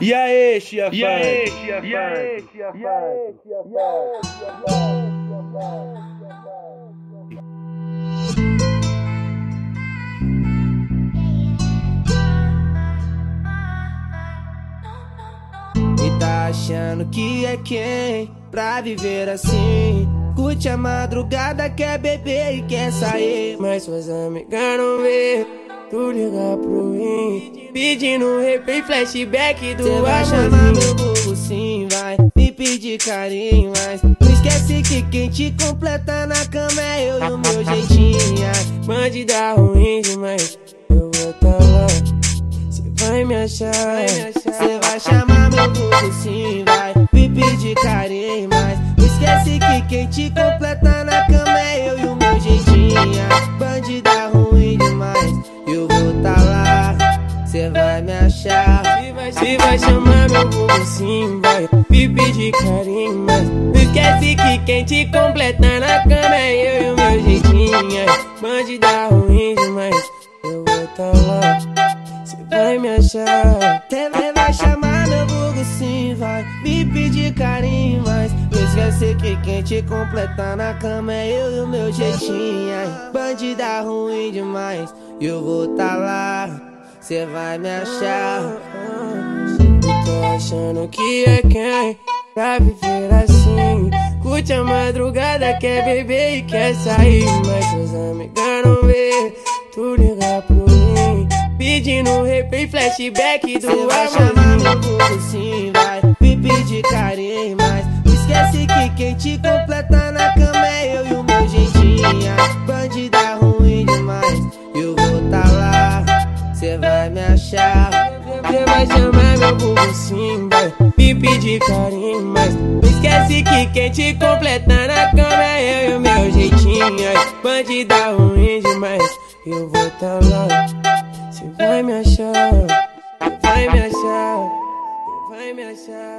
E aí, Chia E aí, Chia E aí, Chia E tá achando que é quem pra viver assim? Curte a madrugada, quer beber e quer sair. Mas suas amigas não vê. Tu liga pro mim, pedindo replay, flashback do Cê vai chamar meu burro sim, vai me pedir carinho, mas não esquece que quem te completa na cama é eu e o meu jeitinho. Bandida ruim demais, eu vou tá lá. Cê vai me achar, cê vai chamar meu burro sim, vai me pedir carinho, mas não esquece que quem te completa na cama é eu e o meu jeitinho. Bandida ruim demais, vai me achar. Se vai chamar meu burro sim, vai me pedir carinho, esquece que quem te completa na cama é eu e o meu jeitinho. Bandida ruim demais, eu vou tá lá. Cê vai me achar Cê vai chamar meu vulgo sim, vai Me pedir carinho, mas esquece que quem te completa na cama é eu e o meu jeitinho. Bandida ruim demais Eu vou tá lá Cê vai me achar. Eu tô achando que é quem Pra viver assim. Curte a madrugada, quer beber e quer sair. Mas suas amigas não vê Tu liga pro mim. Pedindo replay, flashback do Cê vai chamar meu burro sim, vai. Me pedir carinho, mas esquece que quem te completa na cama vai me achar. Você vai chamar meu bumbum simba, me pedir carinho, mas não esquece que quem te completa na cama é eu e o meu jeitinho. Bandida ruim demais, eu vou tá lá. Você vai me achar, vai me achar, vai me achar.